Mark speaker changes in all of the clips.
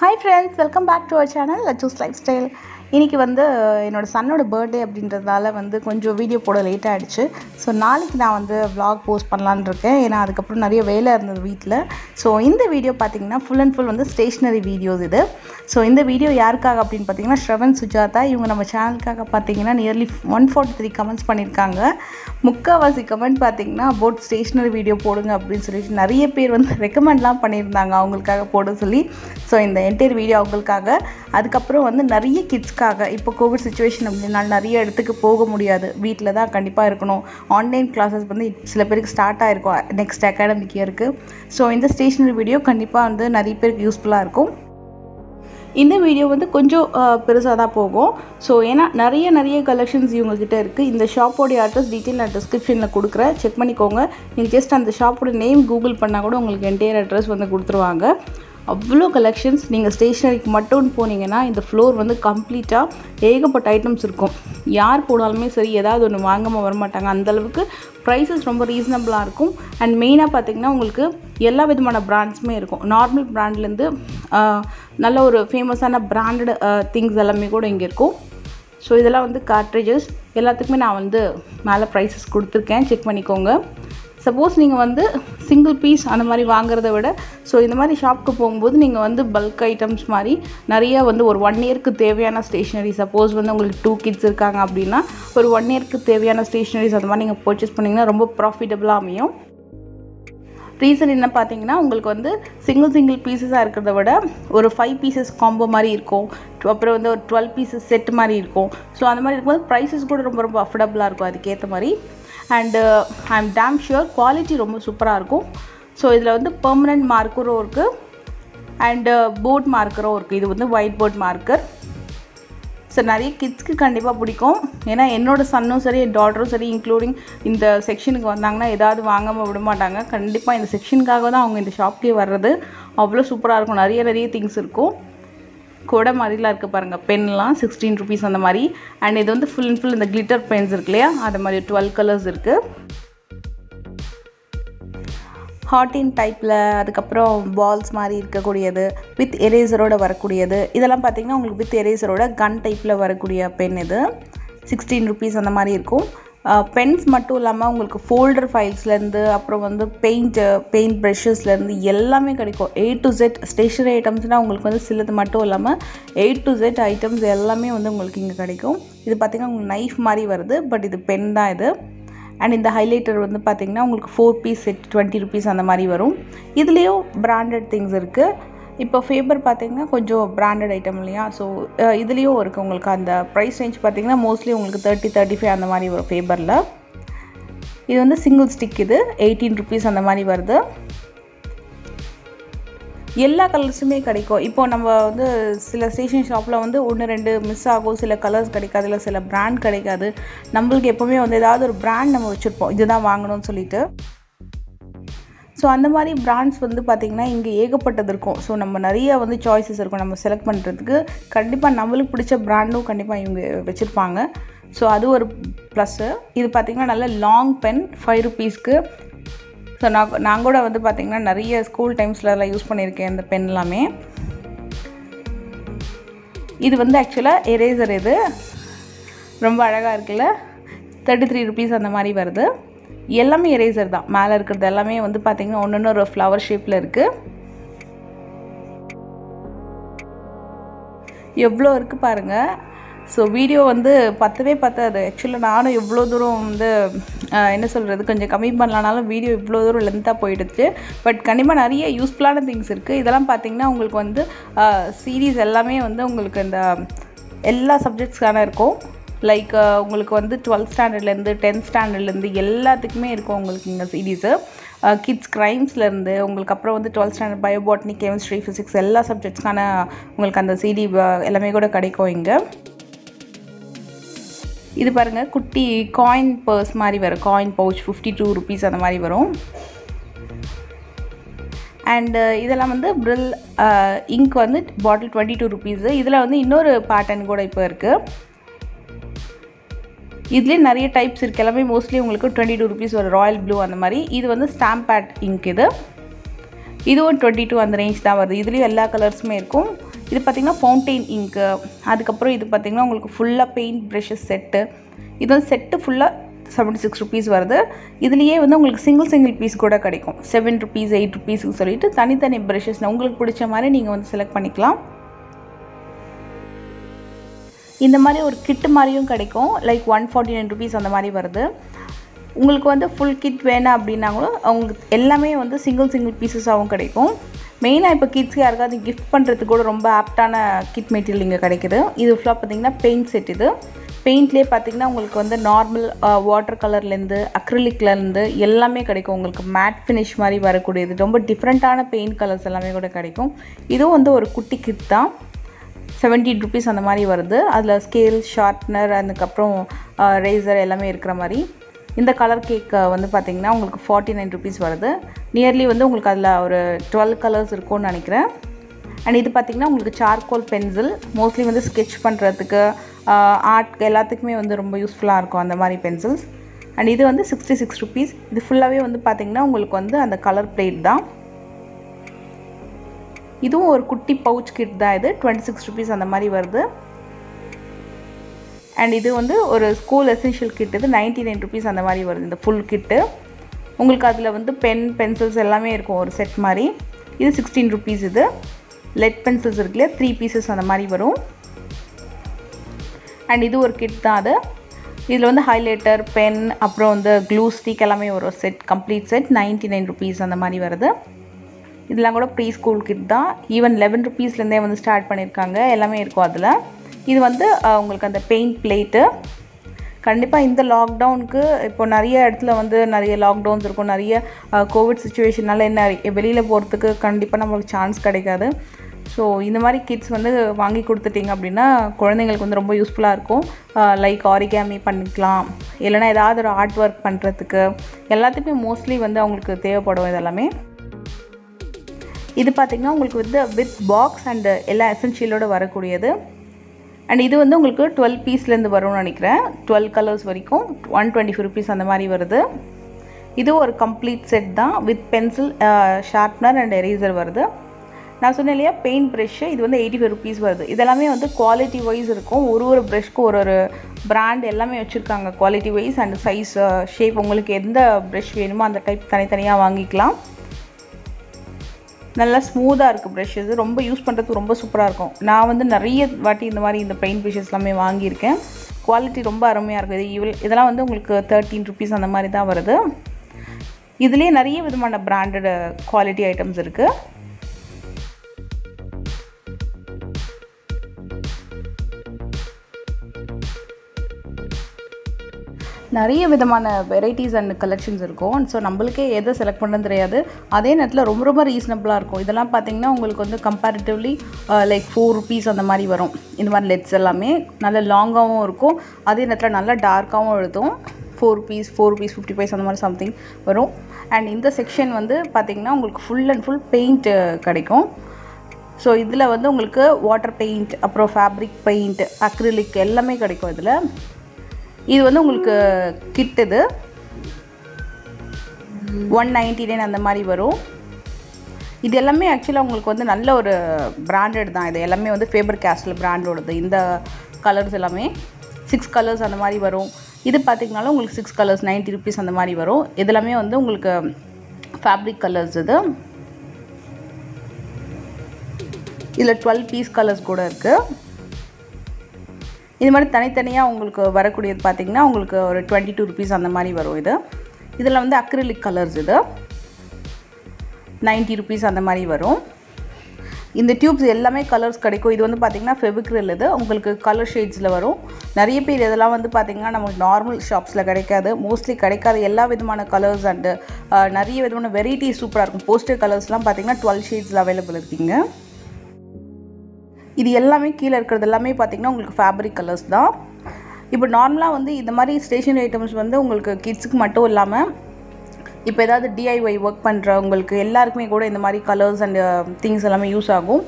Speaker 1: hi friends welcome back to our channel Lachu's lifestyle இன்றைக்கி வந்து என்னோட சன்னோட பர்த்டே அப்படின்றதால வந்து கொஞ்சம் வீடியோ போட லேட் ஆகிடுச்சு ஸோ நாளைக்கு நான் வந்து வ்ளாக் போஸ்ட் பண்ணலான்னு இருக்கேன். ஏன்னா அதுக்கப்புறம் நிறைய வேலை இருந்தது வீட்டில் ஸோ இந்த வீடியோ பார்த்தீங்கன்னா ஃபுல் அண்ட் ஃபுல் வந்து ஸ்டேஷ்னரி வீடியோஸ் இது. ஸோ இந்த வீடியோ யாருக்காக அப்படின்னு பார்த்தீங்கன்னா ஸ்ரவன் சுஜாதா இவங்க நம்ம சேனலுக்காக பார்த்தீங்கன்னா nearly one forty three comments பண்ணியிருக்காங்க. முக்கால்வாசி கமெண்ட் பார்த்தீங்கன்னா அபவுட் ஸ்டேஷ்னரி வீடியோ போடுங்க அப்படின்னு சொல்லிட்டு நிறைய பேர் வந்து ரெக்கமெண்ட்லாம் பண்ணியிருந்தாங்க அவங்களுக்காக போட சொல்லி. ஸோ இந்த என்டையர் வீடியோ அவங்களுக்காக. அதுக்கப்புறம் வந்து நிறைய கிட்ஸ்க்காக இப்போ கோவிட் சுச்சுவேஷன் அப்படின்னால நிறைய இடத்துக்கு போக முடியாது. வீட்டில் தான் கண்டிப்பாக இருக்கணும். ஆன்லைன் கிளாஸஸ் வந்து சில பேருக்கு ஸ்டார்ட் ஆகிருக்கும் நெக்ஸ்ட் அகாடமிக் இயருக்கு ஸோ இந்த ஸ்டேஷ்னரி வீடியோ கண்டிப்பாக வந்து நிறைய பேருக்கு யூஸ்ஃபுல்லாக இருக்கும். இந்த வீடியோ வந்து கொஞ்சம் பெருசாக தான் போகும். ஸோ ஏன்னா நிறைய நிறைய கலெக்ஷன்ஸ் இவங்கக்கிட்ட இருக்குது இந்த ஷாப்போடைய அட்ரஸ் டீட்டெயில் நான் டிஸ்கிரிப்ஷனில் கொடுக்குறேன். செக் பண்ணிக்கோங்க. நீங்கள் ஜஸ்ட் அந்த ஷாப்போட நேம் கூகுள் பண்ணால் கூட உங்களுக்கு என்டையர் அட்ரஸ் வந்து கொடுத்துருவாங்க. அவ்வளோ கலெக்ஷன்ஸ் நீங்கள் ஸ்டேஷ்னரிக்கு மட்டும் போனீங்கன்னா இந்த ஃப்ளோர் வந்து கம்ப்ளீட்டாக ஏகப்பட்ட ஐட்டம்ஸ் இருக்கும். யார் போனாலுமே சரி ஏதாவது ஒன்று வாங்காமல் வரமாட்டாங்க. அந்தளவுக்கு ப்ரைஸஸ் ரொம்ப ரீசனபிளாக இருக்கும். அண்ட் மெயினாக பார்த்தீங்கன்னா உங்களுக்கு எல்லா விதமான ப்ராண்ட்ஸுமே இருக்கும். நார்மல் ப்ராண்ட்லேருந்து நல்ல ஒரு ஃபேமஸான பிராண்டட் திங்ஸ் எல்லாமே கூட இங்கே இருக்கும். ஸோ இதெல்லாம் வந்து கார்ட்ரேஜஸ் எல்லாத்துக்குமே நான் வந்து மேலே ப்ரைஸஸ் கொடுத்துருக்கேன். செக் பண்ணிக்கோங்க. சப்போஸ் நீங்கள் வந்து சிங்கிள் பீஸ் அந்த மாதிரி வாங்குறத விட ஸோ இந்த மாதிரி ஷாப்புக்கு போகும்போது நீங்கள் வந்து பல்க் ஐட்டம்ஸ் மாதிரி நிறைய வந்து ஒரு ஒன் இயர்க்கு தேவையான ஸ்டேஷ்னரி சப்போஸ் வந்து உங்களுக்கு டூ கிட்ஸ் இருக்காங்க அப்படின்னா ஒரு ஒன் இயர்க்கு தேவையான ஸ்டேஷ்னரிஸ் அந்த மாதிரி நீங்கள் பர்ச்சேஸ் பண்ணிங்கன்னா ரொம்ப ப்ராஃபிட்டபுளாக அமையும். ரீசன் என்ன பார்த்தீங்கன்னா உங்களுக்கு வந்து சிங்கிள் சிங்கிள் பீசஸாக இருக்கிறத விட ஒரு ஃபைவ் பீசஸ் காம்போ மாதிரி இருக்கும். அப்புறம் வந்து ஒரு டுவெல் பீசஸ் செட் மாதிரி இருக்கும். ஸோ அந்த மாதிரி இருக்கும்போது ப்ரைஸஸ் கூட ரொம்ப ரொம்ப அஃபோர்டபுளாக இருக்கும். அதுக்கேற்ற மாதிரி and I am damn sure quality ரொம்ப சூப்பராக இருக்கும். ஸோ இதில் வந்து பெர்மனண்ட் மார்க்கரும் இருக்குது அண்டு போர்ட் மார்க்கரும் இருக்குது இது வந்து ஒயிட் போர்ட் மார்க்கர் ஸோ நிறைய கிட்ஸ்க்கு கண்டிப்பாக பிடிக்கும். ஏன்னா என்னோடய சன்னும் சரி என் டாட்டரும் சரி இன்க்ளூடிங் இந்த செக்ஷனுக்கு வந்தாங்கன்னா ஏதாவது வாங்காமல் விட மாட்டாங்க. கண்டிப்பாக இந்த செக்ஷனுக்காக தான் அவங்க இந்த ஷாப்க்கே வர்றது. அவ்வளோ சூப்பராக இருக்கும். நிறைய நிறைய திங்ஸ் இருக்கும். கொடை மாதிரிலாம் இருக்குது பாருங்கள் பென்லாம் சிக்ஸ்டீன் ருபீஸ் அந்த மாதிரி. அண்ட் இது வந்து ஃபுல் அண்ட் ஃபுல் இந்த கிளிட்டர் பென்ஸ் இருக்கு இல்லையா? அது மாதிரி டுவெல் கலர்ஸ் இருக்குது ஹாட்டின் டைப்பில் அதுக்கப்புறம் பால்ஸ் மாதிரி இருக்கக்கூடியது வித் எரேசரோட வரக்கூடியது. இதெல்லாம் பார்த்திங்கன்னா உங்களுக்கு வித் எரேசரோட கன் டைப்பில் வரக்கூடிய பென் இது. சிக்ஸ்டீன் ருபீஸ் அந்த மாதிரி இருக்கும். பென்ஸ் மட்டும் இல்லாமல் உங்களுக்கு ஃபோல்டர் ஃபைல்ஸ்லேருந்து அப்புறம் வந்து பெயிண்ட்டு பெயிண்ட் ப்ரெஷஸ்லேருந்து எல்லாமே கிடைக்கும். ஏ டு ஜெட் ஸ்டேஷனரி ஐட்டம்ஸ்னால் உங்களுக்கு வந்து சிலது மட்டும் இல்லாமல் ஏ டு ஜெட் ஐட்டம்ஸ் எல்லாமே வந்து உங்களுக்கு இங்கே கிடைக்கும். இது பார்த்திங்கன்னா உங்களுக்கு நைஃப் மாதிரி வருது பட் இது பென் தான் இது. அண்ட் இந்த ஹைலைட்டர் வந்து பார்த்திங்கன்னா உங்களுக்கு four piece set twenty rupees அந்த மாதிரி வரும். இதுலேயும் பிராண்டட் திங்ஸ் இருக்குது இப்போ ஃபேபர் பார்த்திங்கன்னா கொஞ்சம் பிராண்டட் ஐட்டம் இல்லையா? ஸோ இதுலேயும் இருக்குது உங்களுக்கு அந்த ப்ரைஸ் ரேஞ்ச் பார்த்திங்கன்னா மோஸ்ட்லி உங்களுக்கு தேர்ட்டி தேர்ட்டி ஃபைவ் அந்த மாதிரி வரும் ஃபேபரில் இது வந்து சிங்கிள் ஸ்டிக் இது எயிட்டீன் ருபீஸ் அந்த மாதிரி வருது. எல்லா கலர்ஸுமே கிடைக்கும். இப்போ நம்ம வந்து சில ஸ்டேஷன் ஷாப்பில் வந்து ஒன்று ரெண்டு மிஸ் ஆகும். சில கலர்ஸ் கிடைக்காது இல்லை சில ப்ராண்ட் கிடைக்காது. நம்மளுக்கு எப்போவுமே வந்து ஏதாவது ஒரு ப்ராண்ட் நம்ம வச்சுருப்போம். இதுதான் வாங்கணும்னு சொல்லிட்டு. ஸோ அந்த மாதிரி பிராண்ட்ஸ் வந்து பார்த்திங்கன்னா இங்கே ஏகப்பட்டது இருக்கும். ஸோ நம்ம நிறைய வந்து சாய்ஸஸ் இருக்கும். நம்ம செலக்ட் பண்ணுறதுக்கு கண்டிப்பாக நம்மளுக்கு பிடிச்ச பிராண்டும் கண்டிப்பாக இவங்க வச்சுருப்பாங்க. ஸோ அது ஒரு ப்ளஸ்ஸு இது பார்த்திங்கன்னா நல்ல லாங் பென் ஃபைவ் ருபீஸ்க்கு ஸோ நான் நான் கூட வந்து பார்த்திங்கன்னா நிறைய ஸ்கூல் டைம்ஸ்லலாம் யூஸ் பண்ணியிருக்கேன் இந்த பென் எல்லாமே. இது வந்து ஆக்சுவலாக எரேசர் இது. ரொம்ப அழகாக இருக்குல்ல? தேர்ட்டி த்ரீ ருபீஸ் அந்த மாதிரி வருது. எல்லாமே எரேசர் தான். மேலே இருக்கிறது எல்லாமே வந்து பார்த்திங்கன்னா ஒன்று ஒன்று ஒரு ஃப்ளவர் ஷேப்பில் இருக்குது எவ்வளோ இருக்குது பாருங்கள் ஸோ வீடியோ வந்து பத்தவே பத்தாது. ஆக்சுவலாக நானும் இவ்வளோ தூரம் வந்து என்ன சொல்கிறது கொஞ்சம் கம்மி பண்ணலானாலும் வீடியோ இவ்வளோ தூரம் லென்த்தாக போயிடுச்சு. பட் கண்டிப்பாக நிறைய யூஸ்ஃபுல்லான திங்ஸ் இருக்குது இதெல்லாம் பார்த்திங்கன்னா உங்களுக்கு வந்து சீரீஸ் எல்லாமே வந்து உங்களுக்கு இந்த எல்லா சப்ஜெக்ட்ஸ்க்கான இருக்கும். லைக் uh, உங்களுக்கு வந்து டுவெல்த் ஸ்டாண்டர்ட்லேருந்து டென்த் ஸ்டாண்டர்ட்லேருந்து எல்லாத்துக்குமே இருக்கும் உங்களுக்கு இங்கே சீரீஸு கிட்ஸ் uh, க்ரைம்ஸ்லேருந்து உங்களுக்கு அப்புறம் வந்து twelfth standard bio botany chemistry physics எல்லா சப்ஜெக்ட்ஸ்க்கான உங்களுக்கு அந்த சிடி uh, எல்லாமே கூட கிடைக்கும் இங்கே. இது பாருங்கள் குட்டி காயின் பர்ஸ் மாதிரி வரும். Coin pouch fifty two rupees அந்த மாதிரி வரும். அண்டு இதெல்லாம் வந்து ப்ரில் இங்க் வந்து பாட்டில் டுவெண்ட்டி டூ ருபீஸு இதில் வந்து இன்னொரு பேட்டர்ன் கூட இப்போ இருக்குது இதுலேயே நிறைய டைப்ஸ் இருக்குது எல்லாமே மோஸ்ட்லி உங்களுக்கு டுவெண்ட்டி டூ ருபீஸ் வரும். ராயல் ப்ளூ அந்த மாதிரி. இது வந்து ஸ்டாம்ப் பேட் இங்க் இது. இதுவும் டுவெண்ட்டி டூ அந்த ரேஞ்ச் தான் வருது. இதுலேயும் எல்லா கலர்ஸுமே இருக்கும். இது பார்த்திங்கன்னா ஃபவுண்டெயின் இங்க்கு அதுக்கப்புறம் இது பார்த்திங்கன்னா உங்களுக்கு ஃபுல்லாக பெயிண்ட் ப்ரஷஸ் செட்டு இது வந்து செட்டு ஃபுல்லாக செவன்ட்டி சிக்ஸ் ருபீஸ் வருது. இதுலேயே வந்து உங்களுக்கு சிங்கிள் சிங்கிள் பீஸ் கூட கிடைக்கும். செவன் ருபீஸ் எயிட் ருபீஸ்க்கு சொல்லிட்டு தனித்தனி ப்ரஷஸ் உங்களுக்கு பிடிச்ச மாதிரி நீங்கள் வந்து செலக்ட் பண்ணிக்கலாம். இந்த மாதிரி ஒரு கிட்டு மாதிரியும் கிடைக்கும். Like one forty nine rupees அந்த மாதிரி வருது. உங்களுக்கு வந்து ஃபுல் கிட் வேணாம் அப்படின்னாங்களும் அவங்க எல்லாமே வந்து சிங்கிள் சிங்கிள் பீசஸாகவும் கிடைக்கும். மெயினாக இப்போ கிட்ஸ்க்கு யாருக்காவது கிஃப்ட் பண்ணுறதுக்கு கூட ரொம்ப ஆப்டான கிட் மெட்டீரியல் இங்கே கிடைக்குது. இது ஃபுல்லாக பார்த்திங்கன்னா பெயிண்ட் செட் இது. பெயிண்ட்லேயே பார்த்தீங்கன்னா உங்களுக்கு வந்து நார்மல் வாட்டர் கலர்லேருந்து அக்ரிலிக்லேருந்து எல்லாமே கிடைக்கும். உங்களுக்கு மேட் ஃபினிஷ் மாதிரி வரக்கூடியது. ரொம்ப டிஃப்ரெண்ட்டான பெயிண்ட் கலர்ஸ் எல்லாமே கூட கிடைக்கும். இதுவும் வந்து ஒரு குட்டி கிட் தான். செவன்ட்டி ருபீஸ் அந்த மாதிரி வருது. அதில் ஸ்கேல் ஷார்ப்னர் அதுக்கப்புறம் ரேசர் எல்லாமே இருக்கிற மாதிரி. இந்த கலர் கேக் வந்து பார்த்திங்கன்னா உங்களுக்கு ஃபார்ட்டி நைன் ருபீஸ் வருது. நியர்லி வந்து உங்களுக்கு அதில் ஒரு டுவெல் கலர்ஸ் இருக்கும்னு நினைக்கிறேன். அண்ட் இது பார்த்திங்கன்னா உங்களுக்கு சார்கோல் பென்சில் மோஸ்ட்லி வந்து ஸ்கெட்ச் பண்ணுறதுக்கு ஆர்ட் எல்லாத்துக்குமே வந்து ரொம்ப யூஸ்ஃபுல்லாக இருக்கும் அந்த மாதிரி பென்சில்ஸ் அண்ட் இது வந்து சிக்ஸ்டி சிக்ஸ் ருபீஸ் இது ஃபுல்லாகவே வந்து பார்த்திங்கன்னா உங்களுக்கு வந்து அந்த கலர் பிளேட் தான். இதுவும் ஒரு குட்டி பவுச் கிட் தான் இது. டுவெண்ட்டி சிக்ஸ் ருபீஸ் அந்த மாதிரி வருது. அண்ட் இது வந்து ஒரு ஸ்கூல் எசென்ஷியல் கிட் இது. நைன்ட்டி நைன் ருபீஸ் அந்த மாதிரி வருது இந்த ஃபுல் கிட்டு உங்களுக்கு அதில் வந்து பென் பென்சில்ஸ் எல்லாமே இருக்கும் ஒரு செட் மாதிரி. இது சிக்ஸ்டீன் ருபீஸ் இது. லெட் பென்சில்ஸ் இருக்குல்லையா த்ரீ பீசஸ் அந்த மாதிரி வரும். அண்ட் இது ஒரு கிட் தான் அது. இதில் வந்து ஹைலைட்டர் பென் அப்புறம் வந்து க்ளூ ஸ்டிக் எல்லாமே ஒரு set complete set ninety nine rupees அந்த மாதிரி வருது. இதெல்லாம் கூட ப்ரீ ஸ்கூல் கிட் தான் ஈவன் லெவன் ருபீஸ்லேருந்தே வந்து ஸ்டார்ட் பண்ணியிருக்காங்க எல்லாமே இருக்கும் அதில். இது வந்து உங்களுக்கு அந்த பெயிண்ட் பிளேட்டு கண்டிப்பாக இந்த லாக்டவுனுக்கு இப்போ நிறைய இடத்துல வந்து நிறைய லாக்டவுன்ஸ் இருக்கும். நிறைய கோவிட் சுச்சுவேஷனால் என்ன வெளியில் போகிறதுக்கு கண்டிப்பாக நம்மளுக்கு சான்ஸ் கிடைக்காது. ஸோ இந்த மாதிரி கிட்ஸ் வந்து வாங்கி கொடுத்துட்டிங்க அப்படின்னா குழந்தைங்களுக்கு வந்து ரொம்ப யூஸ்ஃபுல்லாக இருக்கும். லைக் ஆரிகாமி பண்ணிக்கலாம். இல்லைனா ஏதாவது ஒரு ஆர்ட் ஒர்க் பண்ணுறதுக்கு எல்லாத்துக்குமே மோஸ்ட்லி வந்து அவங்களுக்கு தேவைப்படும் இதெல்லாமே. இது பார்த்திங்கன்னா உங்களுக்கு வந்து வித் பாக்ஸ் அண்டு எல்லா எசென்ஷியலோடு வரக்கூடியது. அண்ட் இது வந்து உங்களுக்கு டுவெல் பீஸ்லேருந்து வரும்னு நினைக்கிறேன். டுவெல் கலர்ஸ் வரைக்கும் ஒன் டுவெண்ட்டி ஃபைவ் ருபீஸ் அந்த மாதிரி வருது. இது ஒரு கம்ப்ளீட் செட் தான் with pencil sharpener and eraser வருது. நான் சொன்னேன் இல்லையா பெயிண்ட் ப்ரெஷ்ஷு இது வந்து எயிட்டி ஃபைவ் ருபீஸ் வருது. இதெல்லாமே வந்து குவாலிட்டி வைஸ் இருக்கும். ஒரு ஒரு ப்ரெஷ்க்கும் ஒரு ஒரு பிராண்ட் எல்லாமே வச்சுருக்காங்க quality wise and size shape உங்களுக்கு எந்த ப்ரெஷ் வேணுமோ அந்த டைப் தனித்தனியாக வாங்கிக்கலாம். நல்லா ஸ்மூத்தாக இருக்குது ப்ரெஷ்ஷஸ் ரொம்ப யூஸ் பண்ணுறதுக்கு ரொம்ப சூப்பராக இருக்கும். நான் வந்து நிறைய வாட்டி இந்த மாதிரி இந்த பெயிண்ட் ப்ரெஷஸ் எல்லாமே வாங்கியிருக்கேன். குவாலிட்டி ரொம்ப அருமையாக இருக்குது. இவள் இதெல்லாம் வந்து உங்களுக்கு தேர்ட்டீன் ருபீஸ் அந்த மாதிரி தான் வருது. இதுலேயே நிறைய விதமான பிராண்டட் குவாலிட்டி ஐட்டம்ஸ் இருக்குது நிறைய விதமான வெரைட்டிஸ் அண்ட் கலெக்ஷன்ஸ் இருக்கும். ஸோ நம்மளுக்கே எதை செலக்ட் பண்ணுறது தெரியாது. அதே நேரத்தில் ரொம்ப ரொம்ப ரீசனபிளாக இருக்கும். இதெல்லாம் பார்த்தீங்கன்னா உங்களுக்கு வந்து கம்பேரிட்டிவ்லி லைக் ஃபோர் ருபீஸ் அந்த மாதிரி வரும். இந்த மாதிரி லெட்ஸ் எல்லாமே. நல்ல லாங்காகவும் இருக்கும். அதே நேரத்தில் நல்லா டார்க்காகவும் எழுதும். Four rupees four rupees fifty paise அந்த மாதிரி சம்திங் வரும். அண்ட் இந்த செக்ஷன் வந்து பார்த்திங்கன்னா உங்களுக்கு ஃபுல் அண்ட் ஃபுல் பெயிண்ட் கிடைக்கும். ஸோ இதில் வந்து உங்களுக்கு வாட்டர் பெயிண்ட் அப்புறம் ஃபேப்ரிக் பெயிண்ட் அக்ரிலிக் எல்லாமே கிடைக்கும் இதில். இது வந்து உங்களுக்கு கிட் இது ஒன் நைன்டி நைன் அந்த மாதிரி வரும். இது எல்லாமே ஆக்சுவலாக உங்களுக்கு வந்து நல்ல ஒரு பிராண்டட் தான். இது எல்லாமே வந்து ஃபேபர் கேஸ்டில் பிராண்டோடது இந்த கலர்ஸ் எல்லாமே சிக்ஸ் கலர்ஸ் அந்த மாதிரி வரும். இது பார்த்திங்கனாலும் உங்களுக்கு சிக்ஸ் கலர்ஸ் நைன்ட்டி ருபீஸ் அந்த மாதிரி வரும். இதெல்லாமே வந்து உங்களுக்கு ஃபேப்ரிக் கலர்ஸ் இது. இதில் டுவெல் பீஸ் கலர்ஸ் கூட இருக்குது இது மாதிரி தனித்தனியாக உங்களுக்கு வரக்கூடியது பார்த்திங்கன்னா உங்களுக்கு ஒரு டுவெண்ட்டி டூ ருபீஸ் அந்த மாதிரி வரும் இது. இதில் வந்து அக்ரிலிக் கலர்ஸ் இது. நைன்ட்டி ருபீஸ் அந்த மாதிரி வரும். இந்த டியூப்ஸ் எல்லாமே கலர்ஸ் கிடைக்கும். இது வந்து பார்த்திங்கன்னா ஃபெவிக்ரில் இது. உங்களுக்கு கலர் ஷேட்ஸில் வரும். நிறைய பேர் இதெல்லாம் வந்து பார்த்திங்கன்னா நமக்கு நார்மல் ஷாப்ஸில் கிடைக்காது. மோஸ்ட்லி கிடைக்காத. எல்லா விதமான கலர்ஸ் அண்டு நிறைய விதமான வெரைட்டிஸ் சூப்பராக இருக்கும். போஸ்டர் கலர்ஸ்லாம் பார்த்திங்கன்னா டுவெல் ஷேட்ஸில் அவைலபிள் இருக்குங்க. இது எல்லாமே கீழே இருக்கிறது எல்லாமே பார்த்திங்கன்னா உங்களுக்கு ஃபேப்ரிக் கலர்ஸ் தான். இப்போ நார்மலாக வந்து இந்த மாதிரி ஸ்டேஷனரி ஐட்டம்ஸ் வந்து உங்களுக்கு கிட்ஸுக்கு மட்டும் இல்லாமல் இப்போ ஏதாவது டிஐஒய் ஒர்க் பண்ணுறவங்களுக்கு எல்லாருக்குமே கூட இந்த மாதிரி கலர்ஸ் அண்ட் திங்ஸ் எல்லாமே யூஸ் ஆகும்.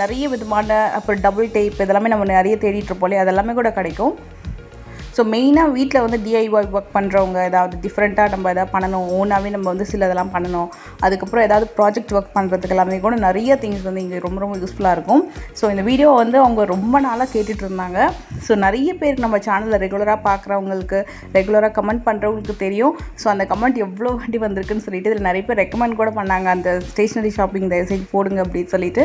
Speaker 1: நிறைய விதமான அப்புறம் டபுள் டேப் இதெல்லாமே நம்ம நிறைய தேடிட்டு இருப்போம் இல்லையா? அதெல்லாமே கூட கிடைக்கும். ஸோ மெயினாக வீட்டில் வந்து டிஐஒய் ஒர்க் பண்ணுறவங்க ஏதாவது டிஃப்ரெண்ட்டாக நம்ம எதாவது பண்ணணும். ஓனாகவே நம்ம வந்து சில இதெல்லாம் பண்ணணும். அதுக்கப்புறம் ஏதாவது ப்ராஜெக்ட் ஒர்க் பண்ணுறதுக்கு எல்லாமே கூட நிறைய திங்ஸ் வந்து இங்கே ரொம்ப ரொம்ப யூஸ்ஃபுல்லாக இருக்கும். ஸோ இந்த வீடியோ வந்து அவங்க ரொம்ப நாளாக கேட்டுட்டு இருந்தாங்க. ஸோ நிறைய பேர் நம்ம சேனலில் ரெகுலராக பார்க்குறவங்களுக்கு ரெகுலராக கமெண்ட் பண்ணுறவங்களுக்கு தெரியும். ஸோ அந்த கமெண்ட் எவ்வளோ வாட்டி வந்திருக்குன்னு சொல்லிட்டு இதில் நிறைய பேர் ரெக்கமெண்ட் கூட பண்ணாங்க. அந்த ஸ்டேஷ்னரி ஷாப்பிங் தயவுசெய்து போடுங்க அப்படின்னு சொல்லிட்டு.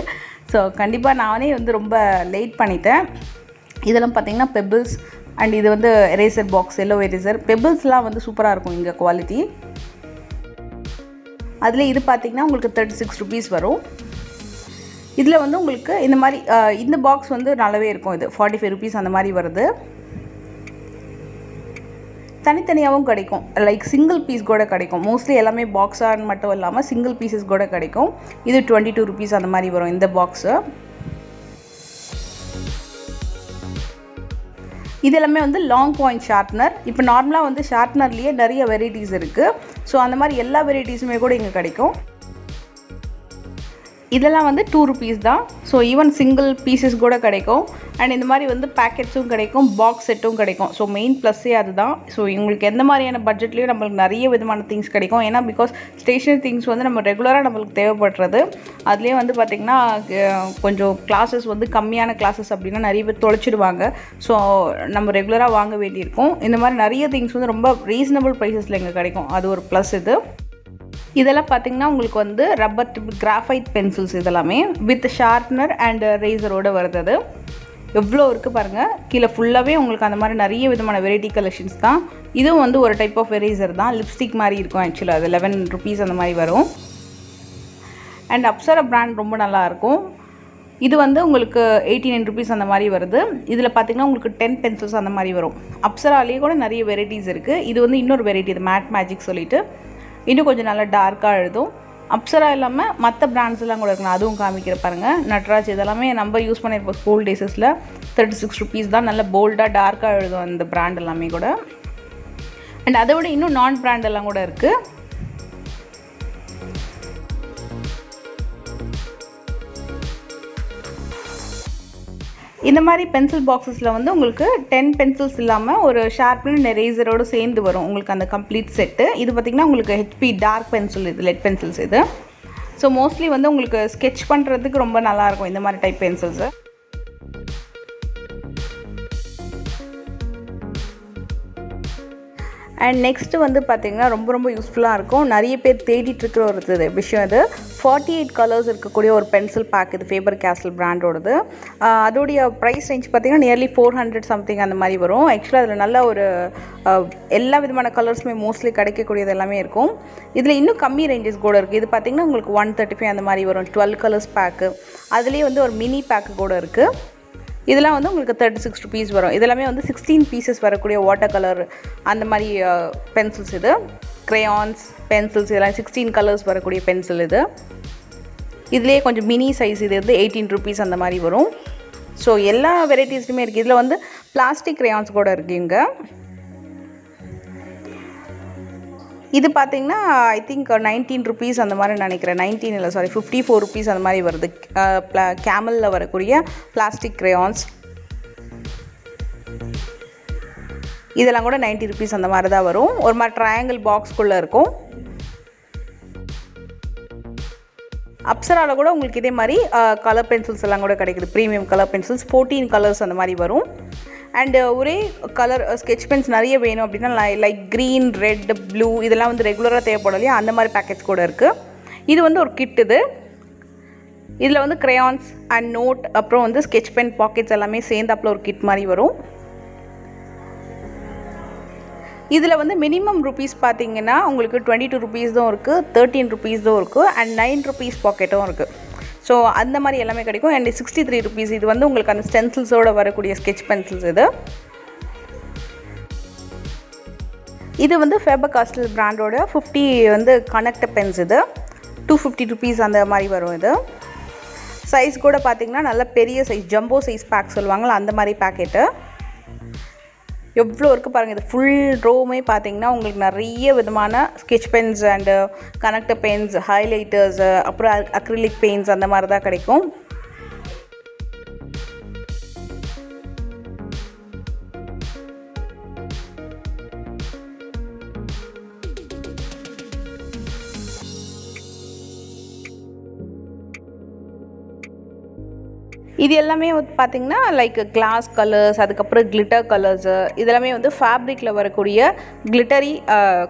Speaker 1: ஸோ கண்டிப்பாக நானே வந்து ரொம்ப லேட் பண்ணிட்டேன். இதெல்லாம் பார்த்தீங்கன்னா பெபிள்ஸ் அண்ட் இது வந்து எரேசர் பாக்ஸ் எல்லோ எரேசர் பெபிள்ஸ்லாம் வந்து சூப்பராக இருக்கும் இங்கே குவாலிட்டி அதில் இது பார்த்திங்கன்னா உங்களுக்கு தேர்ட்டி சிக்ஸ் ருபீஸ் வரும். இதில் வந்து உங்களுக்கு இந்த மாதிரி இந்த பாக்ஸ் வந்து நல்லாவே இருக்கும் இது. ஃபார்ட்டி ஃபைவ் ருபீஸ் அந்த மாதிரி வருது. தனித்தனியாகவும் கிடைக்கும். லைக் சிங்கிள் பீஸ் கூட கிடைக்கும். மோஸ்ட்லி எல்லாமே பாக்ஸான்னு மட்டும் இல்லாமல் சிங்கிள் பீசஸ் கூட கிடைக்கும். இது டுவெண்ட்டி டூ ருபீஸ் அந்த மாதிரி வரும் இந்த பாக்ஸு இது எல்லாமே வந்து லாங் பாயிண்ட் ஷார்ப்னர் இப்போ நார்மலாக வந்து ஷார்ப்னர்லேயே நிறைய வெரைட்டிஸ் இருக்குது ஸோ அந்த மாதிரி எல்லா வெரைட்டிஸுமே கூட இங்கே கிடைக்கும். இதெல்லாம் வந்து டூ ருபீஸ் தான். ஸோ ஈவன் சிங்கிள் பீசஸ் கூட கிடைக்கும். அண்ட் இந்த மாதிரி வந்து பேக்கெட்ஸும் கிடைக்கும் பாக்ஸ் செட்டும் கிடைக்கும். ஸோ மெயின் ப்ளஸ்ஸே அதுதான். ஸோ உங்களுக்கு எந்த மாதிரியான பட்ஜெட்லேயும் நம்மளுக்கு நிறைய விதமான திங்ஸ் கிடைக்கும். ஏன்னா பிகாஸ் ஸ்டேஷனரி திங்ஸ் வந்து நம்ம ரெகுலராக நம்மளுக்கு தேவைப்படுறது. அதுலேயே வந்து பார்த்திங்கன்னா கொஞ்சம் கிளாஸஸ் வந்து கம்மியான கிளாஸஸ் அப்படின்னா நிறைய பேர் தொலைச்சிடுவாங்க. ஸோ நம்ம ரெகுலராக வாங்க வேண்டியிருக்கும். இந்த மாதிரி நிறைய திங்ஸ் வந்து ரொம்ப ரீசனபிள் ப்ரைஸஸில் இங்கே கிடைக்கும். அது ஒரு ப்ளஸ் இது. இதெல்லாம் பார்த்தீங்கன்னா உங்களுக்கு வந்து ரப்பர் கிராஃபைட் பென்சில்ஸ் இதெல்லாமே வித் ஷார்ப்னர் அண்ட் ரேசரோடு வருது அது. எவ்வளோ இருக்குது பாருங்கள் கீழே ஃபுல்லாகவே உங்களுக்கு அந்த மாதிரி நிறைய விதமான வெரைட்டி கலெக்ஷன்ஸ் தான். இதுவும் வந்து ஒரு டைப் ஆஃப் எரேசர் தான். லிப்ஸ்டிக் மாதிரி இருக்கும் ஆக்சுவலாக அது லெவன் ருபீஸ் அந்த மாதிரி வரும். அண்ட் அப்சரா பிராண்ட் ரொம்ப நல்லா இருக்கும். இது வந்து உங்களுக்கு எயிட்டி நைன் ருபீஸ் அந்த மாதிரி வருது. இதில் பார்த்தீங்கன்னா உங்களுக்கு டென் பென்சில்ஸ் அந்த மாதிரி வரும். அப்சராலேயே கூட நிறைய வெரைட்டிஸ் இருக்குது இது வந்து இன்னொரு வெரைட்டி இது மேட் மேஜிக் சொல்லிட்டு. இன்னும் கொஞ்சம் நல்லா டார்க்காக எழுதும். அப்சரா இல்லாமல் மற்ற பிராண்ட்ஸ் எல்லாம் கூட இருக்கலாம். அதுவும் காமிக்கிற பாருங்கள் நட்ராஜ் இதெல்லாமே நம்ம யூஸ் பண்ணியிருப்போம் ஸ்கூல் டேஸஸில் தேர்ட்டி சிக்ஸ் ருபீஸ் தான் நல்ல போல்டாக டார்க்காக எழுதும் அந்த பிராண்ட் எல்லாமே கூட. அண்ட் அதை விட இன்னும் நான் பிராண்ட் எல்லாம் கூட இருக்குது இந்த மாதிரி பென்சில் பாக்ஸஸில் வந்து உங்களுக்கு டென் பென்சில்ஸ் இல்லாமல் ஒரு ஷார்ப்னு எரேசரோடு சேர்ந்து வரும். உங்களுக்கு அந்த கம்ப்ளீட் செட்டு இது பார்த்திங்கன்னா உங்களுக்கு ஹெச்பி டார்க் பென்சில் இது லெட் பென்சில்ஸ் இது. ஸோ மோஸ்ட்லி வந்து உங்களுக்கு ஸ்கெட்ச் பண்ணுறதுக்கு ரொம்ப நல்லாயிருக்கும் இந்த மாதிரி டைப் பென்சில்ஸு அண்ட் நெக்ஸ்ட்டு வந்து பார்த்திங்கன்னா ரொம்ப ரொம்ப யூஸ்ஃபுல்லாக இருக்கும். நிறைய பேர் தேடிட்டுருக்கிற ஒரு இது விஷயம் இது. ஃபார்ட்டி எயிட் கலர்ஸ் இருக்கக்கூடிய ஒரு பென்சில் பேக் இது ஃபேபர் கேசல் பிராண்டோடது அதோடைய ப்ரைஸ் ரேஞ்ச் பார்த்திங்கன்னா நியர்லி ஃபோர் ஹண்ட்ரட் சம்திங் அந்த மாதிரி வரும். ஆக்சுவலாக அதில் நல்ல ஒரு எல்லா விதமான கலர்ஸுமே மோஸ்ட்லி கிடைக்கக்கூடியது எல்லாமே இருக்கும். இதில் இன்னும் கம்மி ரேஞ்சஸ் கூட இருக்குது இது பார்த்திங்கன்னா உங்களுக்கு ஒன் தேர்ட்டி ஃபைவ் அந்த மாதிரி வரும். டுவெல் கலர்ஸ் பேக்கு அதுலேயே வந்து ஒரு மினி பேக்கு கூட இருக்குது இதெல்லாம் வந்து உங்களுக்கு தேர்ட்டி சிக்ஸ் ருபீஸ் வரும். இதெல்லாமே வந்து சிக்ஸ்டீன் பீசஸ் வரக்கூடிய வாட்டர் கலர் அந்த மாதிரி பென்சில்ஸ் இது. க்ரேயான்ஸ் பென்சில்ஸ் இதெல்லாம் சிக்ஸ்டீன் கலர்ஸ் வரக்கூடிய பென்சில் இது. இதுலேயே கொஞ்சம் மினி சைஸ் இது வந்து எயிட்டீன் ருபீஸ் அந்த மாதிரி வரும். ஸோ எல்லா வெரைட்டிஸ்லையுமே இருக்குது இதில் வந்து பிளாஸ்டிக் க்ரேயான்ஸ் கூட இருக்குது இது பார்த்தீங்கன்னா ஐ திங்க் நைன்டீன் ருபீஸ் அந்த மாதிரி நினைக்கிறேன். நைன்டீன் இல்லை சாரி ஃபிஃப்டி ஃபோர் ருபீஸ் அந்த மாதிரி வருது. Uh, கேமலில் வரக்கூடிய பிளாஸ்டிக் crayons. இதெல்லாம் கூட நைன்ட்டி ருபீஸ் அந்த மாதிரி தான் வரும். ஒரு மாதிரி ட்ரையாங்கிள் பாக்ஸ்குள்ளே இருக்கும். அப்சராவில் கூட உங்களுக்கு இதே மாதிரி uh, கலர் பென்சில்ஸ் எல்லாம் கூட கிடைக்குது. Premium colour pencils fourteen colours அந்த மாதிரி வரும். அண்டு uh, ஒரே கலர் ஸ்கெட்ச் பென்ஸ் நிறைய வேணும் அப்படின்னா லைக் க்ரீன் ரெட் ப்ளூ இதெல்லாம் வந்து ரெகுலராக தேவைப்படும் இல்லையா? அந்த மாதிரி பேக்கெட்ஸ் கூட இருக்குது இது வந்து ஒரு கிட் இது. இதில் வந்து க்ரேயான்ஸ் அண்ட் நோட் அப்புறம் வந்து ஸ்கெட்ச் பென் பாக்கெட்ஸ் எல்லாமே சேர்ந்தாப்புல ஒரு கிட் மாதிரி வரும். இதில் வந்து மினிமம் ருபீஸ் பார்த்தீங்கன்னா உங்களுக்கு டுவெண்ட்டி டூ ருபீஸ் தான் இருக்குது தேர்ட்டீன் ருபீஸ் தான் இருக்குது அண்ட் நைன் ருபீஸ் பாக்கெட்டும் இருக்குது ஸோ அந்த மாதிரி எல்லாமே கிடைக்கும். அண்ட் சிக்ஸ்டி த்ரீ ருபீஸ் இது வந்து உங்களுக்கு அந்த ஸ்டென்சில்ஸோடு வரக்கூடிய ஸ்கெட்ச் பென்சில்ஸ் இது. இது வந்து ஃபேபர் காஸ்டல் பிராண்டோட ஃபிஃப்டி வந்து கனெக்ட் பென்ஸ் இது. டூ ஃபிஃப்டி ருபீஸ் அந்த மாதிரி வரும் இது. சைஸ் கூட பார்த்திங்கன்னா நல்ல பெரிய சைஸ் ஜம்போ சைஸ் பேக் சொல்லுவாங்கள்ல அந்த மாதிரி பேக்கெட்டு எவ்வளோ இருக்குது பாருங்கள் இது ஃபுல் ரோவுமே பார்த்தீங்கன்னா உங்களுக்கு நிறைய விதமான sketch pens and connector pens highlighters அப்புறம் அக்ரிலிக் பெயிண்ட்ஸ் அந்த மாதிரி தான் கிடைக்கும். இது எல்லாமே வந்து பார்த்திங்கன்னா லைக் கிளாஸ் கலர்ஸ் அதுக்கப்புறம் கிளிட்டர் கலர்ஸு இதெல்லாமே வந்து ஃபேப்ரிக்கில் வரக்கூடிய கிளிட்டரி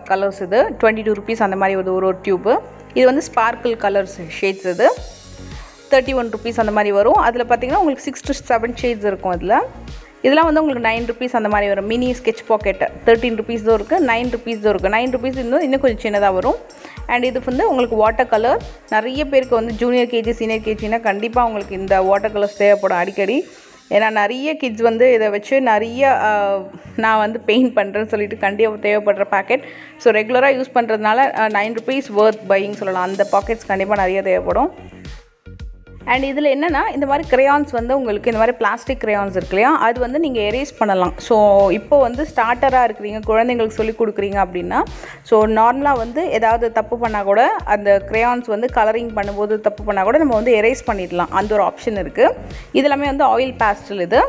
Speaker 1: கலர்ஸ் இது. டுவெண்ட்டி டூ ருபீஸ் அந்த மாதிரி ஒரு ஒரு டியூப்பு இது வந்து ஸ்பார்க்கிள் கலர்ஸ் ஷேட்ஸ் இது. தேர்ட்டி ஒன் ருபீஸ் அந்த மாதிரி வரும். அதில் பார்த்தீங்கன்னா உங்களுக்கு சிக்ஸ் டு செவன் ஷேட்ஸ் இருக்கும் அதில் இதெல்லாம் வந்து உங்களுக்கு நைன் ருபீஸ் அந்த மாதிரி வரும். Mini sketch packet thirteen rupees தான் இருக்குது நைன் ருபீஸ் தான் இருக்குது நைன் ருபீஸ் இன்னும் இன்னும் கொஞ்சம் சின்னதாக வரும். அண்ட் இது வந்து உங்களுக்கு வாட்டர் கலர் நிறைய பேருக்கு வந்து ஜூனியர் கேஜி சீனியர் கேஜினா கண்டிப்பாக உங்களுக்கு இந்த வாட்டர் கலர்ஸ் தேவைப்படும் அடிக்கடி. ஏன்னா நிறைய கிட்ஸ் வந்து இதை வச்சு நிறைய நான் வந்து பெயிண்ட் பண்ணுறேன்னு சொல்லிட்டு கண்டிப்பாக தேவைப்படுற பாக்கெட் ஸோ ரெகுலராக யூஸ் பண்ணுறதுனால நைன் ருபீஸ் ஒர்த் பையிங் சொல்லலாம். அந்த பாக்கெட்ஸ் கண்டிப்பாக நிறைய தேவைப்படும். அண்ட் இதில் என்னென்னா இந்த மாதிரி கிரையான்ஸ் வந்து உங்களுக்கு இந்த மாதிரி பிளாஸ்டிக் கிரையான்ஸ் இருக்கு இல்லையா? அது வந்து நீங்கள் எரேஸ் பண்ணலாம். ஸோ இப்போ வந்து ஸ்டார்டராக இருக்கிறீங்க குழந்தைங்களுக்கு சொல்லி கொடுக்குறீங்க அப்படின்னா ஸோ நார்மலாக வந்து ஏதாவது தப்பு பண்ணால் கூட அந்த கிரையான்ஸ் வந்து கலரிங் பண்ணும்போது தப்பு பண்ணால் கூட நம்ம வந்து எரேஸ் பண்ணிடலாம். அந்த ஒரு ஆப்ஷன் இருக்குது இது எல்லாமே வந்து ஆயில் பேஸ்டல் இது.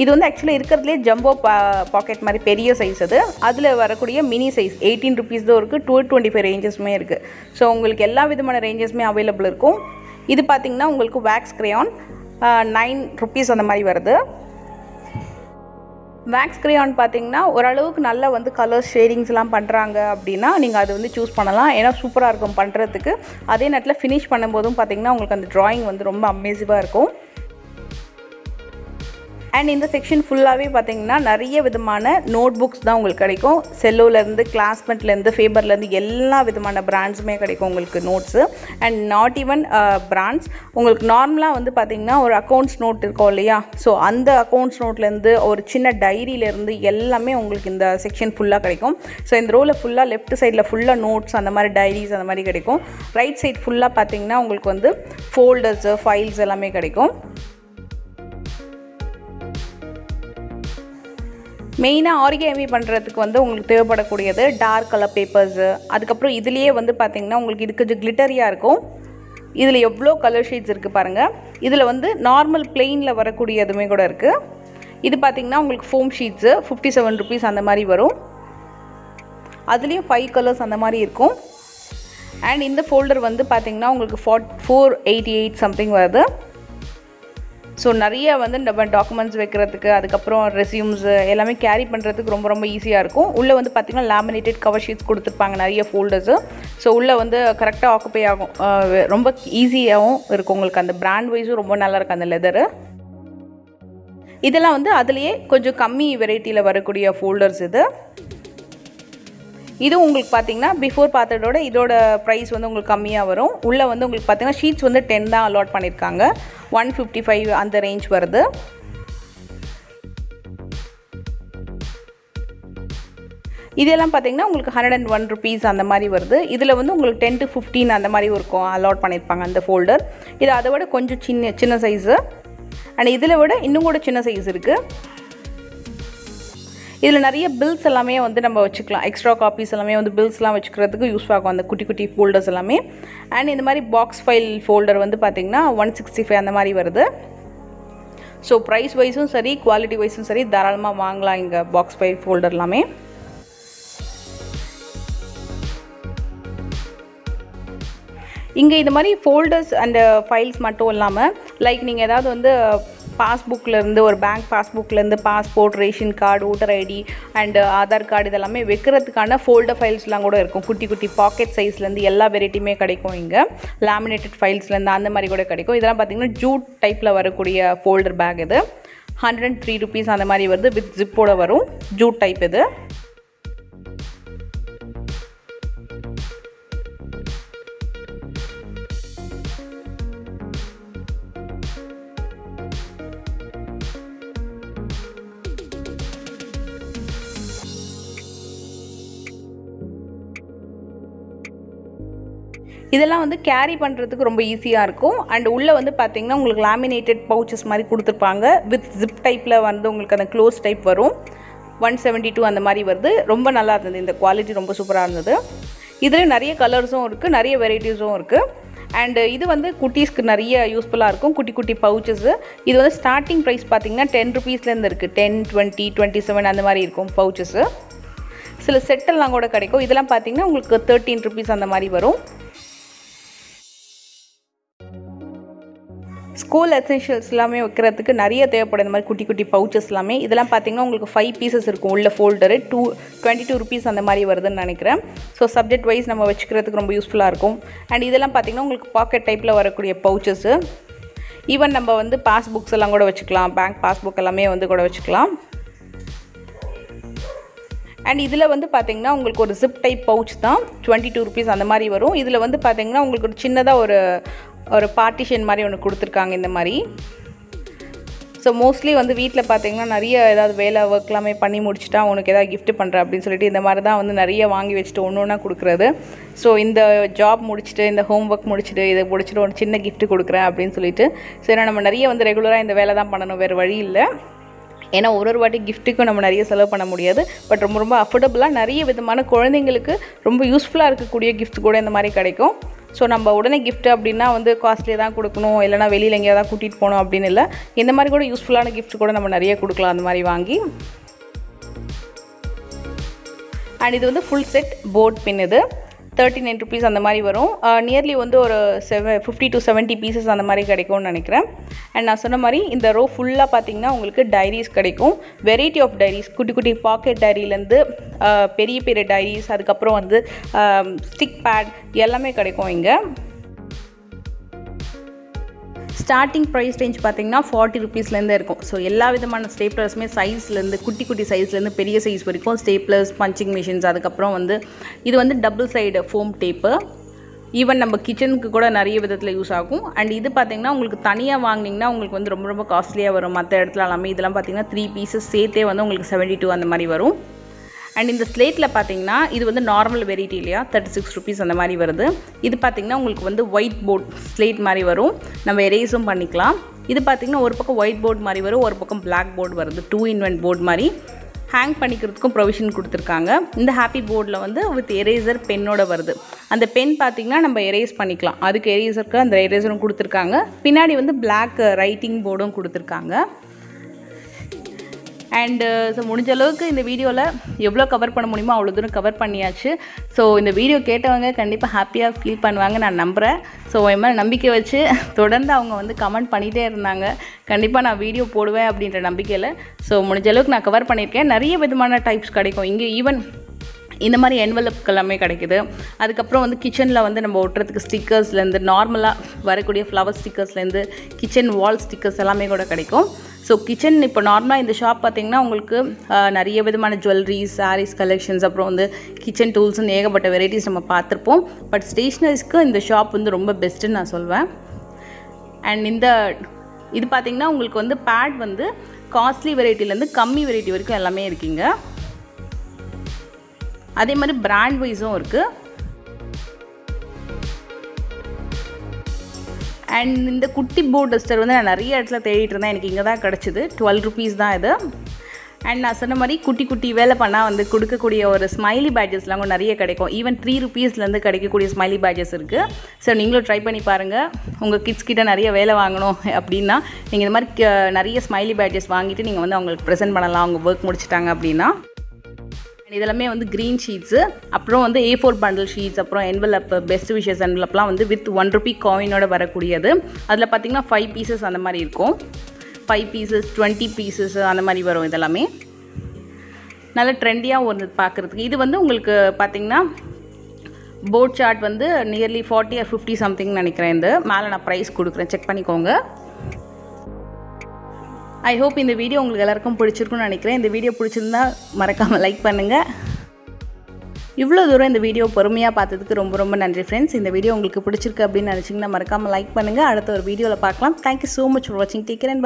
Speaker 1: இது வந்து ஆக்சுவலாக இருக்கிறதுலே ஜம்போ பா பாக்கெட் மாதிரி பெரிய சைஸ் அது. அதில் வரக்கூடிய மினி சைஸ் எயிட்டீன் ருபீஸ் தான் இருக்குது டூ டுவெண்ட்டி ஃபைவ் ரேஞ்சஸுமே இருக்குது ஸோ உங்களுக்கு எல்லா விதமான ரேஞ்சஸுமே அவைலபிள் இருக்கும். இது பார்த்திங்கன்னா உங்களுக்கு வேக்ஸ் க்ரேயான் நைன் ருபீஸ் அந்த மாதிரி வருது. வேக்ஸ் க்ரேயான் பார்த்தீங்கன்னா ஓரளவுக்கு நல்லா வந்து கலர்ஸ் ஷேடிங்ஸ்லாம் பண்ணுறாங்க அப்படின்னா நீங்கள் அது வந்து சூஸ் பண்ணலாம். ஏன்னா சூப்பராக இருக்கும் பண்ணுறதுக்கு அதே நேரத்தில் ஃபினிஷ் பண்ணும்போதும் பார்த்தீங்கன்னா உங்களுக்கு அந்த ட்ராயிங் வந்து ரொம்ப அமேசிவாக இருக்கும். அண்ட் இந்த செக்ஷன் ஃபுல்லாகவே பார்த்தீங்கன்னா நிறைய விதமான நோட் புக்ஸ் தான் உங்களுக்கு கிடைக்கும். செல்லோலேருந்து கிளாஸ்மெட்லேருந்து ஃபேபர்லேருந்து எல்லா விதமான பிராண்ட்ஸுமே கிடைக்கும் உங்களுக்கு notes and not even brands உங்களுக்கு நார்மலாக வந்து பார்த்தீங்கன்னா ஒரு அக்கௌண்ட்ஸ் நோட் இருக்கும் இல்லையா? ஸோ அந்த அக்கௌண்ட்ஸ் நோட்லேருந்து ஒரு சின்ன டைரியிலேருந்து எல்லாமே உங்களுக்கு இந்த செக்ஷன் ஃபுல்லாக கிடைக்கும். ஸோ இந்த ரோவில் ஃபுல்லாக லெஃப்ட் சைடில் ஃபுல்லாக நோட்ஸ் அந்த மாதிரி டைரிஸ் அந்த மாதிரி கிடைக்கும். ரைட் சைட் ஃபுல்லாக பார்த்தீங்கன்னா உங்களுக்கு வந்து ஃபோல்டர்ஸு ஃபைல்ஸ் எல்லாமே கிடைக்கும். மெயினாக ஆரிகேமி பண்ணுறதுக்கு வந்து உங்களுக்கு தேவைப்படக்கூடியது டார்க் கலர் பேப்பர்ஸு அதுக்கப்புறம் இதுலேயே வந்து பார்த்திங்கன்னா உங்களுக்கு இது கொஞ்சம் கிளிட்டரியாக இருக்கும். இதில் எவ்வளோ கலர் ஷீட்ஸ் இருக்குது பாருங்கள் இதில் வந்து நார்மல் பிளெயினில் வரக்கூடியதுமே கூட இருக்குது இது பார்த்திங்கன்னா உங்களுக்கு foam sheets fifty seven rupees அந்த மாதிரி வரும். அதுலேயும் ஃபைவ் கலர்ஸ் அந்த மாதிரி இருக்கும். அண்ட் இந்த ஃபோல்டர் வந்து பார்த்திங்கன்னா உங்களுக்கு forty four eighty eight something வருது. ஸோ நிறைய வந்து நம்ம டாக்குமெண்ட்ஸ் வைக்கிறதுக்கு அதுக்கப்புறம் ரெசியூம்ஸ் எல்லாமே கேரி பண்ணுறதுக்கு ரொம்ப ரொம்ப ஈஸியாக இருக்கும். உள்ளே வந்து பார்த்திங்கன்னா லேமினேட்டட் கவர் ஷீட்ஸ் கொடுத்துருப்பாங்க நிறைய ஃபோல்டர்ஸு ஸோ உள்ளே வந்து கரெக்டாக ஆக்குப்பை ஆகும். ரொம்ப ஈஸியாகவும் இருக்கும் உங்களுக்கு. அந்த பிராண்ட் வைஸும் ரொம்ப நல்லாயிருக்கும் அந்த லெதரு இதெல்லாம் வந்து அதுலேயே கொஞ்சம் கம்மி வெரைட்டியில் வரக்கூடிய ஃபோல்டர்ஸ் இது. இது உங்களுக்கு பார்த்தீங்கன்னா பிஃபோர் பார்த்ததோட இதோட ப்ரைஸ் வந்து உங்களுக்கு கம்மியாக வரும். உள்ளே வந்து உங்களுக்கு பார்த்தீங்கன்னா ஷீட்ஸ் வந்து டென் தான் அலாட் பண்ணியிருக்காங்க ஒன் ஃபிஃப்டி ஃபைவ் அந்த ரேஞ்ச் வருது. இதெல்லாம் பார்த்தீங்கன்னா உங்களுக்கு ஹண்ட்ரட் அண்ட் ஒன் ருபீஸ் அந்த மாதிரி வருது. இதில் வந்து உங்களுக்கு டென் டு ஃபிஃப்டீன் அந்த மாதிரி இருக்கும் அலாட் பண்ணியிருப்பாங்க அந்த ஃபோல்டர் இது அதை விட கொஞ்சம் சின்ன சின்ன சைஸு அண்ட் இதில் விட இன்னும் கூட சின்ன சைஸ் இருக்குது இதில் நிறைய பில்ஸ் எல்லாமே வந்து நம்ம வச்சுக்கலாம். எக்ஸ்ட்ரா காப்பீஸ் எல்லாமே வந்து பில்ஸ்லாம் வச்சுக்கிறதுக்கு யூஸ் ஆகும் அந்த குட்டி குட்டி ஃபோல்டர்ஸ் எல்லாமே. அண்ட் இந்த மாதிரி பாக்ஸ் ஃபைல் ஃபோல்டர் வந்து பார்த்திங்கன்னா ஒன் சிக்ஸ்டி ஃபைவ் அந்த மாதிரி வருது. ஸோ ப்ரைஸ் வைஸும் சரி குவாலிட்டி வைஸும் சரி தாராளமாக வாங்கலாம் இங்கே பாக்ஸ் ஃபைல் ஃபோல்டர் எல்லாமே. இங்கே இந்த மாதிரி ஃபோல்டர்ஸ் அண்ட் ஃபைல்ஸ் மட்டும் இல்லாமல் லைக் நீங்கள் ஏதாவது வந்து பாஸ்புக்லேருந்து ஒரு bank பாஸ்புக்லேருந்து passport ration card voter ID and Aadhaar card இதெல்லாமே வைக்கிறதுக்கான ஃபோல்டர் ஃபைல்ஸ்லாம் கூட இருக்கும். குட்டி குட்டி பாக்கெட் சைஸ்லேருந்து எல்லா வெரைட்டியுமே கிடைக்கும் இங்கே. லேமினேட்டட் ஃபைல்ஸ்லேருந்து அந்த மாதிரி கூட கிடைக்கும். இதெல்லாம் பார்த்தீங்கன்னா ஜூட் டைப்பில் வரக்கூடிய ஃபோல்டர் பேக் இது. ஹண்ட்ரட் அண்ட் த்ரீ ருபீஸ் அந்த மாதிரி வருது. வித் ஜிப்போட வரும். ஜூட் டைப் இது. இதெல்லாம் வந்து கேரி பண்ணுறதுக்கு ரொம்ப ஈஸியாக இருக்கும். அண்ட் உள்ளே வந்து பார்த்தீங்கன்னா உங்களுக்கு லேமினேட்டட் பவுச்சஸ் மாதிரி கொடுத்துருப்பாங்க. வித் ஜிப் டைப்பில் வந்து உங்களுக்கு அந்த க்ளோஸ் டைப் வரும். ஒன் செவன்ட்டி டூ அந்த மாதிரி வருது. ரொம்ப நல்லா இருந்தது. இந்த குவாலிட்டி ரொம்ப சூப்பராக இருந்தது. இதில் நிறைய கலர்ஸும் இருக்குது நிறைய வெரைட்டிஸும் இருக்குது அண்டு இது வந்து குட்டீஸ்க்கு நிறைய யூஸ்ஃபுல்லாக இருக்கும். குட்டி குட்டி பவுச்சஸ்ஸு இது வந்து ஸ்டார்டிங் ப்ரைஸ் பார்த்திங்கன்னா டென் ருபீஸ்லேருந்து இருக்குது டென் டுவெண்ட்டி டுவெண்ட்டி செவன் அந்த மாதிரி இருக்கும் பவுச்சஸ்ஸு சில செட்டெல்லாம் கூட கிடைக்கும். இதெல்லாம் பார்த்தீங்கன்னா உங்களுக்கு தேர்ட்டீன் ருபீஸ் அந்த மாதிரி வரும். ஸ்கூல் எசென்ஷியல்ஸ் எல்லாமே வைக்கிறதுக்கு நிறைய தேவைப்படும். இந்த மாதிரி குட்டி குட்டி பவுச்சஸ் எல்லாமே. இதெல்லாம் பார்த்தீங்கன்னா உங்களுக்கு ஃபைவ் பீசஸ் இருக்கும். உள்ள folder two twenty two rupees அந்த மாதிரி வருதுன்னு நினைக்கிறேன். ஸோ சப்ஜெக்ட் வைஸ் நம்ம வச்சுக்கிறதுக்கு ரொம்ப யூஸ்ஃபுல்லாக இருக்கும். அண்ட் இதெல்லாம் பார்த்தீங்கன்னா உங்களுக்கு பாக்கெட் டைப்பில் வரக்கூடிய பவுச்சஸ்ஸு ஈவன் நம்ம வந்து பாஸ்புக்ஸ் எல்லாம் கூட வச்சுக்கலாம். பேங்க் பாஸ்புக் எல்லாமே வந்து கூட வச்சுக்கலாம். அண்ட் இதில் வந்து பார்த்தீங்கன்னா உங்களுக்கு ஒரு ஜிப் டைப் பவுச் தான். டுவெண்ட்டி டூ ருபீஸ் அந்த மாதிரி வரும். இதில் வந்து பார்த்தீங்கன்னா உங்களுக்கு ஒரு சின்னதாக ஒரு ஒரு பார்ட்டிஷன் மாதிரி ஒன்று கொடுத்துருக்காங்க இந்த மாதிரி. ஸோ மோஸ்ட்லி வந்து வீட்டில் பார்த்தீங்கன்னா நிறைய ஏதாவது வேலை ஒர்க் எல்லாமே பண்ணி முடிச்சுட்டா உனக்கு ஏதாவது கிஃப்ட் பண்ணுறேன் அப்படின்னு சொல்லிட்டு இந்த மாதிரி தான் வந்து நிறைய வாங்கி வச்சுட்டு ஒன்று ஒன்றா கொடுக்குறது. ஸோ இந்த ஜாப் முடிச்சுட்டு இந்த ஹோம் ஒர்க் முடிச்சுட்டு இதை முடிச்சுட்டு ஒரு சின்ன கிஃப்ட் கொடுக்குறேன் அப்படின்னு சொல்லிட்டு. ஸோ நம்ம நிறைய வந்து ரெகுலராக இந்த வேலை தான் பண்ணணும் வேறு வழி இல்லை. ஏன்னா ஒரு ஒரு வாட்டி கிஃப்ட்டுக்கும் நம்ம நிறைய செலவு பண்ண முடியாது. பட் ரொம்ப ரொம்ப அஃபோர்டபுளாக நிறைய விதமான குழந்தைங்களுக்கு ரொம்ப யூஸ்ஃபுல்லாக இருக்கக்கூடிய கிஃப்ட் கூட இந்த மாதிரி கிடைக்கும். ஸோ நம்ம உடனே கிஃப்ட்டு அப்படின்னா வந்து காஸ்ட்லியாக தான் கொடுக்கணும். இல்லைனா வெளியில் எங்கேயாவது தான் கூட்டிகிட்டு போகணும் அப்படின்னு இல்லை. இந்த மாதிரி கூட யூஸ்ஃபுல்லான கிஃப்ட் கூட நம்ம நிறைய கொடுக்கலாம் அந்த மாதிரி வாங்கி. அண்ட் இது வந்து ஃபுல் செட் போட் பின் இது. தேர்ட்டி நைன் ருபீஸ் அந்த மாதிரி வரும். நியர்லி வந்து ஒரு seven fifty to seventy pieces அந்த மாதிரி கிடைக்கும்னு நினைக்கிறேன். அண்ட் நான் சொன்ன மாதிரி இந்த ரோ ஃபுல்லாக பார்த்தீங்கன்னா உங்களுக்கு டைரிஸ் கிடைக்கும். வெரைட்டி ஆஃப் டைரிஸ் குட்டி குட்டி பாக்கெட் டைரியிலேருந்து பெரிய பெரிய டைரிஸ் அதுக்கப்புறம் வந்து ஸ்டிக் பேட் எல்லாமே கிடைக்கும் இங்கே. ஸ்டார்டிங் ப்ரைஸ் ரேஞ்ச் பார்த்தீங்கன்னா ஃபார்ட்டி ருபீஸ்லேருந்து இருக்கும். ஸோ எல்லா விதமான ஸ்டேப்லர்ஸுமே சைஸ்லேருந்து குட்டி குட்டி சைஸ்லேருந்து பெரிய சைஸ் வரைக்கும் ஸ்டேப்லர்ஸ் பஞ்சிங் மிஷின்ஸ் அதுக்கப்புறம் வந்து இது வந்து double side foam tape even நம்ம கிச்சனுக்கு கூட நிறைய விதத்தில் யூஸ் ஆகும். அண்ட் இது பார்த்திங்கன்னா உங்களுக்கு தனியாக வாங்கினீங்கன்னா உங்களுக்கு வந்து ரொம்ப ரொம்ப காஸ்ட்லியாக வரும். மற்ற இடத்துல எல்லாமே இதெல்லாம் பார்த்தீங்கன்னா த்ரீ பீசஸ் சேர்த்தே வந்து உங்களுக்கு செவன்ட்டி டூ அந்த மாதிரி வரும். அண்ட் இந்த ஸ்லேட்டில் பார்த்தீங்கன்னா இது வந்து நார்மல் வெரைட்டி இல்லையா? தேர்ட்டி சிக்ஸ் ருபீஸ் அந்த மாதிரி வருது. இது பார்த்தீங்கன்னா உங்களுக்கு வந்து ஒயிட் போர்ட் ஸ்லேட் மாதிரி வரும். நம்ம எரேஸும் பண்ணிக்கலாம். இது பார்த்தீங்கன்னா ஒரு பக்கம் ஒயிட் போர்ட் மாதிரி வரும் ஒரு பக்கம் பிளாக் போர்டு வருது. டூ இன் ஒன் போர்ட் மாதிரி. ஹேங் பண்ணிக்கிறதுக்கும் ப்ரொவிஷன் கொடுத்துருக்காங்க. இந்த ஹாப்பி போர்டில் வந்து வித் எரேசர் பென்னோட வருது. அந்த பென் பார்த்தீங்கன்னா நம்ம எரேஸ் பண்ணிக்கலாம். அதுக்கு எரேசருக்கு அந்த எரேசரும் கொடுத்துருக்காங்க. பின்னாடி வந்து பிளாக் ரைட்டிங் uh, போர்டும் கொடுத்துருக்காங்க. அண்டு ஸோ uh, முடிஞ்ச அளவுக்கு இந்த வீடியோவில் எவ்வளோ கவர் பண்ண முடியுமோ அவ்வளோ தூரம் கவர் பண்ணியாச்சு. ஸோ இந்த வீடியோ கேட்டவங்க கண்டிப்பாக ஹாப்பியாக ஃபீல் பண்ணுவாங்க நான் நம்புகிறேன் ஸோ என் மேலே நம்பிக்கை வச்சு தொடர்ந்து அவங்க வந்து கமெண்ட் பண்ணிகிட்டே இருந்தாங்க. கண்டிப்பாக நான் வீடியோ போடுவேன் அப்படின்ற நம்பிக்கையில். ஸோ முடிஞ்ச அளவுக்கு நான் கவர் பண்ணியிருக்கேன். நிறைய விதமான டைப்ஸ் கிடைக்கும். இங்கே ஈவன் இந்த மாதிரி என்வலப் எல்லாமே கிடைக்குது. அதுக்கப்புறம் வந்து கிச்சனில் வந்து நம்ம ஒட்டுறதுக்கு ஸ்டிக்கர்ஸ்லேருந்து நார்மலாக வரக்கூடிய ஃப்ளவர் ஸ்டிக்கர்ஸ்லேருந்து கிச்சன் வால் ஸ்டிக்கர்ஸ் எல்லாமே கூட கிடைக்கும். ஸோ கிச்சன் இப்போ நார்மலாக இந்த ஷாப் பார்த்தீங்கன்னா உங்களுக்கு நிறைய விதமான ஜுவல்லரிஸ் சாரீஸ் கலெக்ஷன்ஸ் அப்புறம் வந்து கிச்சன் டூல்ஸ்னு ஏகப்பட்ட வெரைட்டிஸ் நம்ம பார்த்துருப்போம். பட் ஸ்டேஷ்னரிஸ்க்கு இந்த ஷாப் வந்து ரொம்ப பெஸ்ட்டுன்னு நான் சொல்வேன். அண்ட் இந்த இது பார்த்தீங்கன்னா உங்களுக்கு வந்து பேட் வந்து காஸ்ட்லி வெரைட்டிலேருந்து கம்மி வெரைட்டி வரைக்கும் எல்லாமே இருக்குங்க. அதே மாதிரி பிராண்ட் வைஸும் இருக்குது அண்ட் இந்த குட்டி போ டஸ்டர் வந்து நான் நிறைய இடத்துல தேடிட்டு இருந்தேன். எனக்கு இங்கே தான் கிடச்சிது. டுவெல் ருபீஸ் தான் இது. அண்ட் நான் சொன்ன மாதிரி குட்டி குட்டி வேலை பண்ணால் வந்து கொடுக்கக்கூடிய ஒரு ஸ்மைலி பேட்ஜஸ்லாம் கூட நிறைய கிடைக்கும். ஈவன் த்ரீ ருபீஸ்லேருந்து கிடைக்கக்கூடிய ஸ்மைலி பேட்ஜஸ் இருக்குது ஸோ நீங்களும் ட்ரை பண்ணி பாருங்கள் உங்கள் கிட்ஸ் கிட்ட நிறைய வேலை வாங்கணும் அப்படின்னா நீங்கள் இந்த மாதிரி க- நிறைய ஸ்மைலி பேட்ஜஸ் வாங்கிட்டு நீங்கள் வந்து அவங்களுக்கு ப்ரெசென்ட் பண்ணலாம். அவங்க ஒர்க் முடிச்சிட்டாங்க அப்படின்னா. இதெல்லாமே வந்து க்ரீன் ஷீட்ஸு அப்புறம் வந்து ஏ ஃபோர் பண்டல் ஷீட்ஸ் அப்புறம் என்வலப் பெஸ்ட் விஷஸ் என்வலப்லாம் வந்து வித் ஒன் ருபி காயினோட வரக்கூடியது. அதில் பார்த்திங்கன்னா ஃபைவ் பீசஸ் அந்த மாதிரி இருக்கும். ஃபைவ் பீசஸ் டுவெண்ட்டி பீசஸ் அந்த மாதிரி வரும் இதெல்லாமே. நல்ல ட்ரெண்டியாக ஒரு பார்க்குறதுக்கு இது வந்து உங்களுக்கு பார்த்தீங்கன்னா போர்ட் சார்ட் வந்து nearly forty or fifty something நினைக்கிறேன் இந்த மேலே நான் ப்ரைஸ் கொடுக்குறேன். செக் பண்ணிக்கோங்க. ஐ ஹோப் இந்த வீடியோ உங்களுக்கு எல்லாருக்கும் பிடிச்சிருக்குன்னு நினைக்கிறேன். இந்த வீடியோ பிடிச்சிருந்தா மறக்காமல் லைக் பண்ணுங்கள் இவ்வளோ தூரம் இந்த வீடியோ பொறுமையாக பார்த்ததுக்கு ரொம்ப ரொம்ப நன்றி ஃப்ரெண்ட்ஸ் இந்த வீடியோ உங்களுக்கு பிடிச்சிருக்கு அப்படின்னு நினச்சிங்கன்னா மறக்காமல் லைக் பண்ணுங்கள் அடுத்த ஒரு வீடியோவில் பார்க்கலாம். தேங்க்யூ ஸோ மச் ஃபார் வாட்சிங் டீக்கர் அண்ட்